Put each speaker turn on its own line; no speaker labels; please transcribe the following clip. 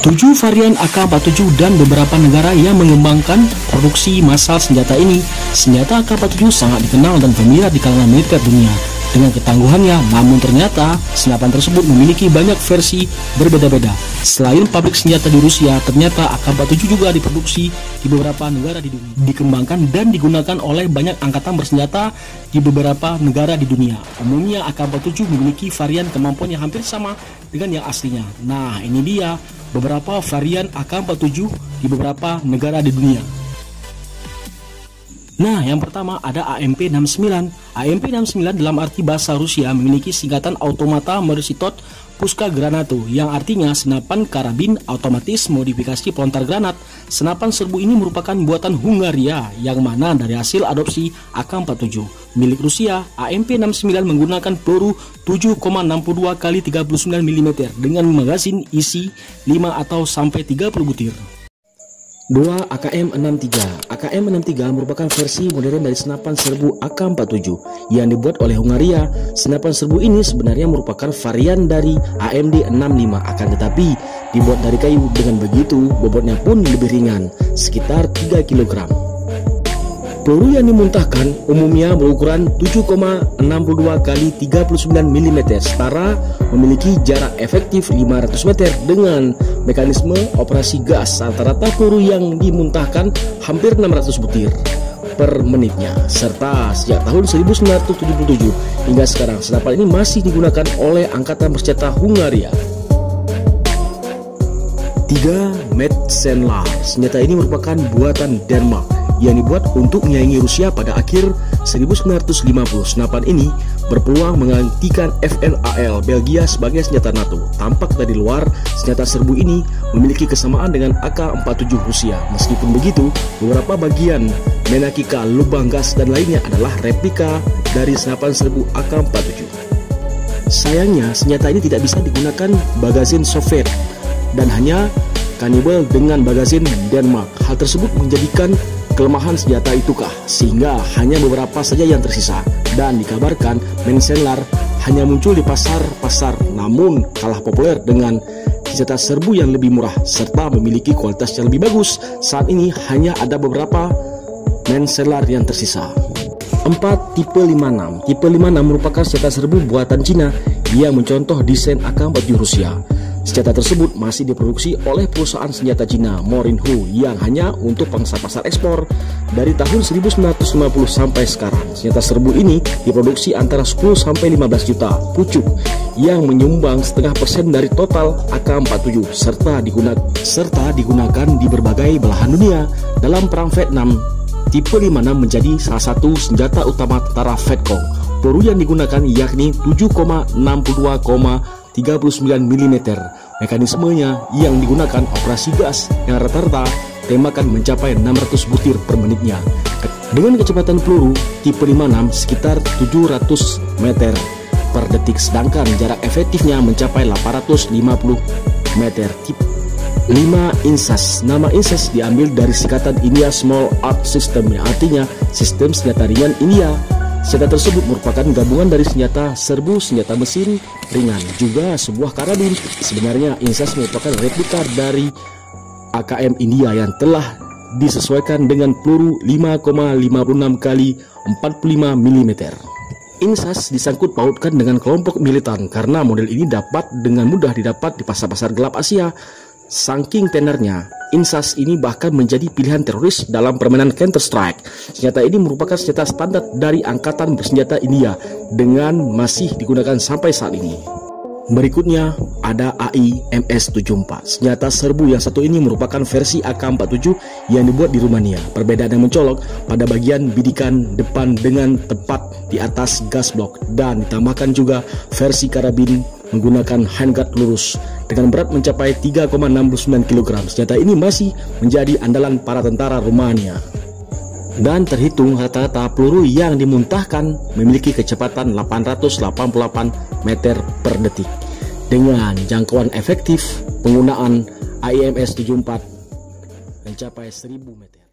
Tujuh varian AK-47 dan beberapa negara yang mengembangkan produksi massal senjata ini, senjata AK-47 sangat dikenal dan familiar di kalangan militer dunia dengan ketangguhannya, namun ternyata senapan tersebut memiliki banyak versi berbeda-beda. Selain pabrik senjata di Rusia, ternyata AK-47 juga diproduksi di beberapa negara di dunia. Dikembangkan dan digunakan oleh banyak angkatan bersenjata di beberapa negara di dunia. Umumnya AK-47 memiliki varian kemampuan yang hampir sama dengan yang aslinya. Nah, ini dia beberapa varian AK-47 di beberapa negara di dunia. Nah, yang pertama ada AMP-69. AMP-69 dalam arti bahasa Rusia memiliki singkatan Automata Mersitot Puska Granato yang artinya senapan karabin otomatis modifikasi pelontar granat. Senapan serbu ini merupakan buatan Hungaria yang mana dari hasil adopsi AK-47. Milik Rusia, AMP-69 menggunakan peluru 7,62 x 39 mm dengan magazin isi 5 atau sampai 30 butir. 2. AKM-63 AKM-63 merupakan versi modern dari senapan serbu AK-47 yang dibuat oleh Hungaria. Senapan serbu ini sebenarnya merupakan varian dari AMD-65 akan tetapi dibuat dari kayu dengan begitu bobotnya pun lebih ringan, sekitar 3 kg. Peluru yang dimuntahkan umumnya berukuran 7,62 x 39 mm setara memiliki jarak efektif 500 meter dengan mekanisme operasi gas rata-rata peluru yang dimuntahkan hampir 600 butir per menitnya serta sejak tahun 1977 hingga sekarang. Senapan ini masih digunakan oleh angkatan bersenjata Hungaria. 3. Metzenlar Senjata ini merupakan buatan Denmark yang dibuat untuk menyaingi Rusia pada akhir 1950. Senapan ini berpeluang menggantikan FNAL Belgia sebagai senjata NATO. Tampak dari luar, senjata serbu ini memiliki kesamaan dengan AK-47 Rusia. Meskipun begitu, beberapa bagian menakika, lubang gas dan lainnya adalah replika dari senapan serbu AK-47. Sayangnya, senjata ini tidak bisa digunakan bagazin Soviet dan hanya kanibal dengan bagazin Denmark. Hal tersebut menjadikan kelemahan senjata itukah? Sehingga hanya beberapa saja yang tersisa. Dan dikabarkan Mensenlar hanya muncul di pasar-pasar namun kalah populer dengan senjata serbu yang lebih murah serta memiliki kualitas yang lebih bagus. Saat ini hanya ada beberapa Mensenlar yang tersisa. 4. Tipe 56 Tipe 56 merupakan senjata serbu buatan Cina. Yang mencontoh desain AK-47 Rusia Senjata tersebut masih diproduksi oleh perusahaan senjata Cina Morinhu yang hanya untuk pangsa pasar ekspor dari tahun 1950 sampai sekarang. Senjata serbu ini diproduksi antara 10 sampai 15 juta pucuk yang menyumbang setengah persen dari total AK-47 serta digunakan serta digunakan di berbagai belahan dunia dalam perang Vietnam. Tipe 56 menjadi salah satu senjata utama tentara Vietcong. Peluru yang digunakan yakni 7,62, 39 mm. Mekanismenya yang digunakan operasi gas yang rata-rata tembakan mencapai 600 butir per menitnya. Dengan kecepatan peluru tipe 56 sekitar 700 meter per detik sedangkan jarak efektifnya mencapai 850 meter. Tipe 5 Insas Nama Insas diambil dari singkatan India Small Art System yang artinya sistem senjata ringan India Senjata tersebut merupakan gabungan dari senjata serbu, senjata mesin ringan, juga sebuah karabin. Sebenarnya Insas merupakan replika dari AKM India yang telah disesuaikan dengan peluru 5,56 kali 45 mm. Insas disangkut pautkan dengan kelompok militan karena model ini dapat dengan mudah didapat di pasar-pasar gelap Asia. Saking tenernya, Insas ini bahkan menjadi pilihan teroris dalam permainan Counter-Strike. Senjata ini merupakan senjata standar dari angkatan bersenjata India dengan masih digunakan sampai saat ini. Berikutnya ada AI MS-74. Senjata serbu yang satu ini merupakan versi AK-47 yang dibuat di Rumania. Perbedaan yang mencolok pada bagian bidikan depan dengan tepat di atas gas blok dan ditambahkan juga versi karabin menggunakan handguard lurus dengan berat mencapai 3,69 kg. Senjata ini masih menjadi andalan para tentara Rumania. Dan terhitung rata-rata peluru yang dimuntahkan memiliki kecepatan 888 meter per detik. Dengan jangkauan efektif penggunaan IMS 74 mencapai 1000 meter.